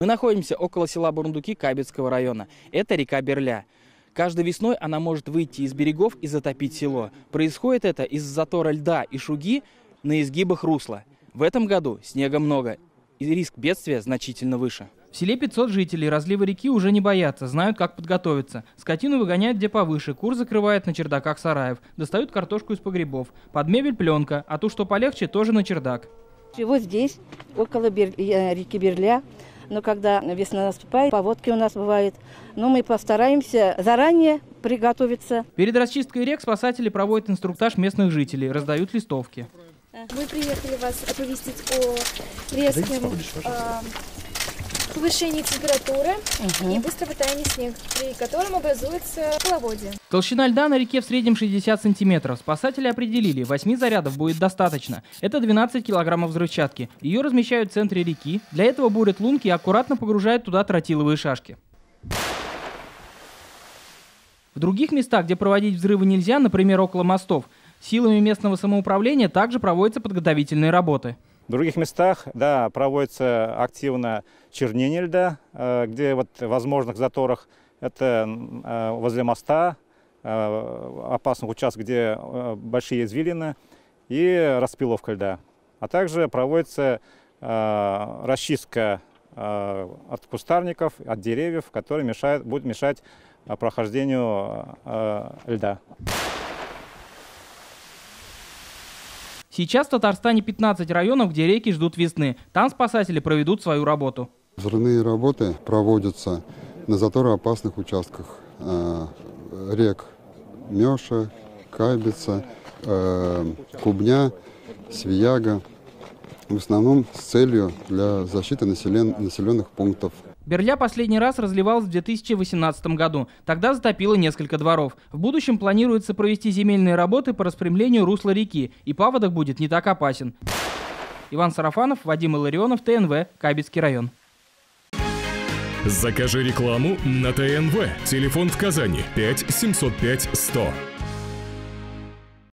Мы находимся около села Бурундуки Кабецкого района. Это река Берля. Каждой весной она может выйти из берегов и затопить село. Происходит это из-за затора льда и шуги на изгибах русла. В этом году снега много, и риск бедствия значительно выше. В селе 500 жителей разлива реки уже не боятся, знают, как подготовиться. Скотину выгоняют где повыше, кур закрывают на чердаках сараев, достают картошку из погребов. Под мебель пленка, а ту, что полегче, тоже на чердак. Вот здесь, около Бер... э, реки Берля, но когда весна наступает, поводки у нас бывают. Но мы постараемся заранее приготовиться. Перед расчисткой рек спасатели проводят инструктаж местных жителей, раздают листовки. Мы приехали вас оповестить о резком э, повышении температуры и быстрого таяния снега, при котором образуется половодье. Толщина льда на реке в среднем 60 сантиметров. Спасатели определили, 8 зарядов будет достаточно. Это 12 килограммов взрывчатки. Ее размещают в центре реки. Для этого бурят лунки и аккуратно погружают туда тротиловые шашки. В других местах, где проводить взрывы нельзя, например, около мостов, силами местного самоуправления также проводятся подготовительные работы. В других местах, да, проводится активно чернение льда, э, где вот в возможных заторах это э, возле моста, э, опасных участках, где большие извилины, и распиловка льда. А также проводится расчистка от кустарников, от деревьев, которые мешают, будут мешать прохождению льда. Сейчас в Татарстане 15 районов, где реки ждут весны. Там спасатели проведут свою работу. Взрывные работы проводятся на затороопасных участках э, рек Меша, Кайбица, э, Кубня, Свияга. В основном с целью для защиты населен, населенных пунктов. Берля последний раз разливалась в 2018 году. Тогда затопило несколько дворов. В будущем планируется провести земельные работы по распрямлению русла реки, и паводок будет не так опасен. Иван Сарафанов, Вадим Иларионов, ТНВ, Кабельский район. Закажи рекламу на ТНВ. Телефон в Казани 5 705 100.